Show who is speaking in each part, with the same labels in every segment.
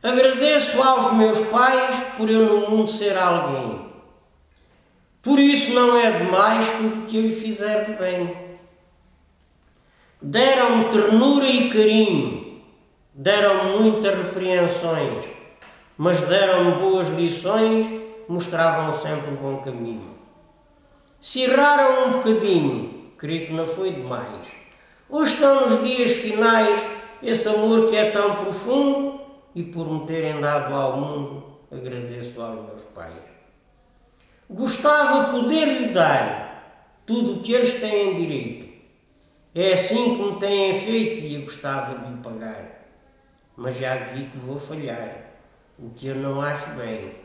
Speaker 1: Agradeço aos meus pais por eu no mundo ser alguém. Por isso não é demais tudo que eu lhe fizer de bem. Deram ternura e carinho, deram muitas repreensões, mas deram boas lições, mostravam sempre o bom caminho. Se erraram um bocadinho, creio que não foi demais. Hoje estão nos dias finais esse amor que é tão profundo e por me terem dado ao mundo, agradeço aos meus pais. Gostava poder lhe dar tudo o que eles têm direito. É assim que me têm feito e eu gostava de lhe pagar. Mas já vi que vou falhar, o que eu não acho bem.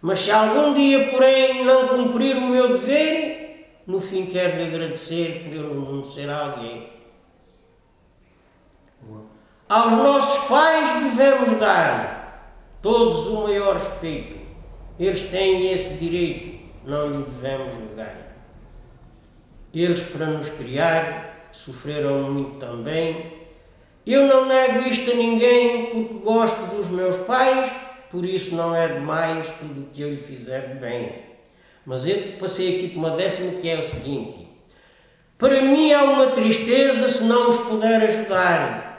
Speaker 1: Mas se algum dia, porém, não cumprir o meu dever, no fim quero lhe agradecer por eu no mundo ser alguém. Aos nossos pais devemos dar todos o maior respeito. Eles têm esse direito, não lhe devemos negar. Eles, para nos criar, sofreram muito também. Eu não nego isto a ninguém porque gosto dos meus pais, por isso não é demais tudo o que eu lhe fizer de bem. Mas eu passei aqui por uma décima que é o seguinte: para mim é uma tristeza se não os puder ajudar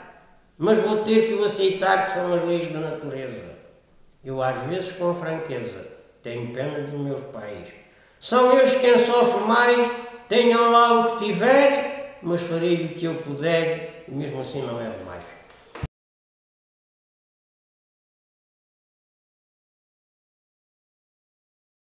Speaker 1: mas vou ter que o aceitar que são as leis da natureza. Eu, às vezes, com franqueza, tenho pena dos meus pais. São eles quem sofre mais, tenham lá o que tiver, mas farei o que eu puder, e mesmo assim não é demais.